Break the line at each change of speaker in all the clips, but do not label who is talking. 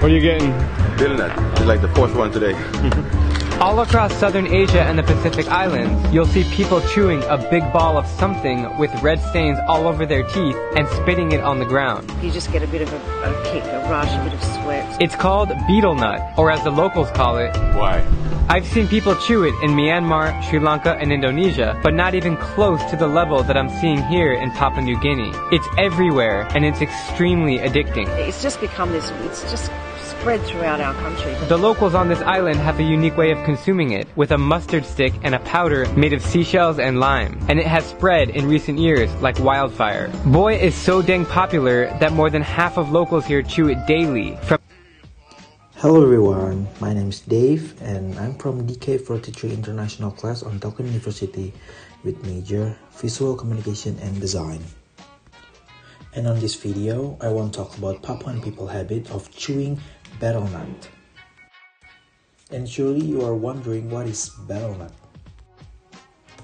What are you getting?
Betel nut. It's like the fourth one today.
All across southern Asia and the Pacific Islands, you'll see people chewing a big ball of something with red stains all over their teeth and spitting it on the ground.
You just get a bit of a, a kick, a rush, a bit of sweat.
It's called betel nut, or as the locals call it,
Buai?
I've seen people chew it in Myanmar, Sri Lanka, and Indonesia, but not even close to the level that I'm seeing here in Papua New Guinea. It's everywhere, and it's extremely addicting.
It's just become this, it's just spread throughout our country.
The locals on this island have a unique way of consuming it, with a mustard stick and a powder made of seashells and lime. And it has spread in recent years like wildfire. Buai is so dang popular that more than half of locals here chew it daily. From
Hello everyone, my name is Dave and I'm from DK43 International class on Telkom University with major Visual Communication and Design. And on this video, I want to talk about Papuan people habit of chewing betel nut. And surely you are wondering what is betel nut.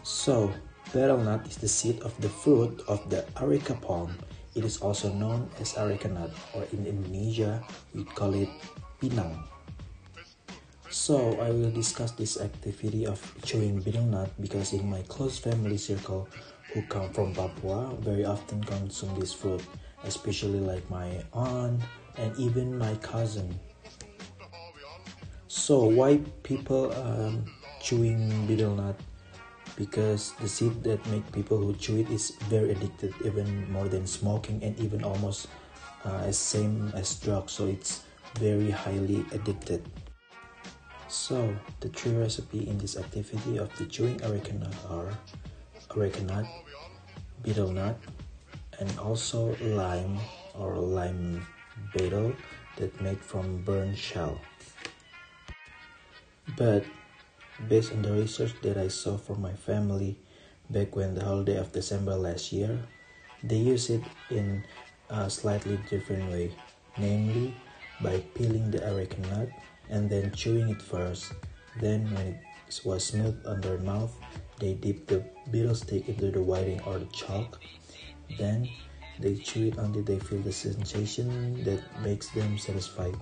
So, betel nut is the seed of the fruit of the areca palm. It is also known as areca nut or in Indonesia we call it pinang. So I will discuss this activity of chewing betel nut because in my close family circle who come from Papua very often consume this fruit, especially like my aunt and even my cousin. So why people um, chewing betel nut? Because the seed that make people who chew it is very addicted, even more than smoking and even almost uh, as same as drugs. So it's very highly addicted. So, the three recipe in this activity of the chewing areca nut are areca nut, betel nut, and also lime or lime betel that made from burnt shell. But based on the research that I saw from my family back when the holiday of December last year, they use it in a slightly different way, namely by peeling the areca nut and then chewing it first. Then, when it was smooth on their mouth, they dip the betel stick into the whiting or the chalk. Then, they chew it until they feel the sensation that makes them satisfied.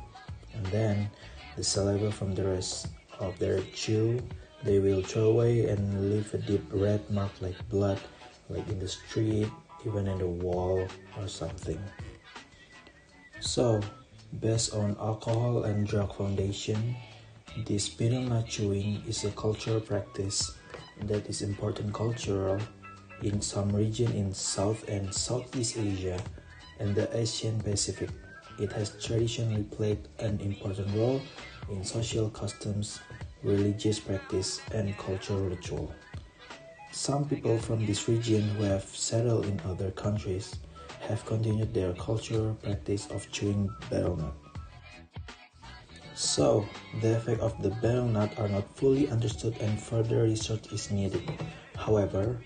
And then, the saliva from the rest of their chew they will throw away and leave a deep red mark like blood, like in the street, even in the wall or something. So, Based on Alcohol and Drug Foundation, this betel nut chewing is a cultural practice that is important cultural in some region in South and Southeast Asia and the Asian Pacific. It has traditionally played an important role in social customs, religious practice, and cultural ritual. Some people from this region who have settled in other countries have continued their cultural practice of chewing betel nut. So, the effect of the betel nut are not fully understood and further research is needed. However,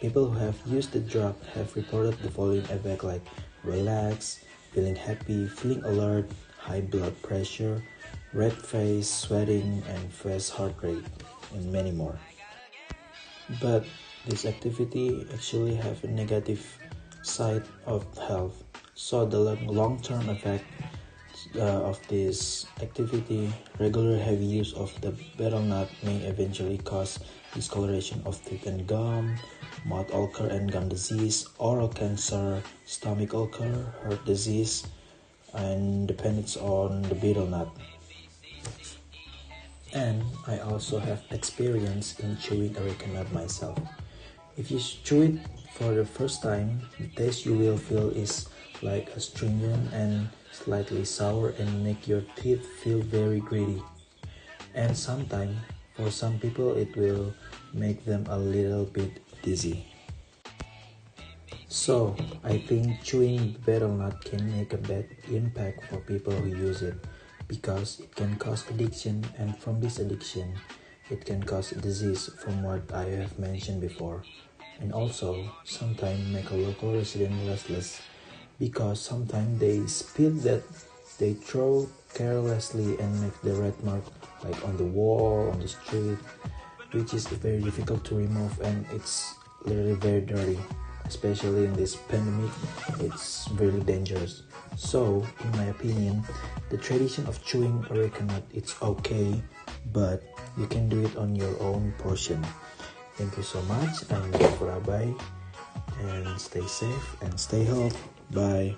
people who have used the drug have reported the following effect like relax, feeling happy, feeling alert, high blood pressure, red face, sweating, and fast heart rate, and many more. But this activity actually have a negative side of health. So the long-term effect uh, of this activity, regular heavy use of the betel nut may eventually cause discoloration of teeth and gum, mouth ulcer and gum disease, oral cancer, stomach ulcer, heart disease, and dependence on the betel nut. And I also have experience in chewing areca nut myself. If you chew it for the first time, the taste you will feel is like astringent and slightly sour and make your teeth feel very gritty. And sometimes, for some people, it will make them a little bit dizzy. So, I think chewing betel nut can make a bad impact for people who use it because it can cause addiction, and from this addiction, it can cause disease from what I have mentioned before and also sometimes make a local resident restless because sometimes they spill that they throw carelessly and make the red mark like on the wall, on the street, which is very difficult to remove and it's literally very dirty. Especially in this pandemic, it's really dangerous. So, in my opinion, the tradition of chewing areca nut it's okay, but you can do it on your own portion. Thank you so much. And for a bye, and stay safe and stay healthy. Bye.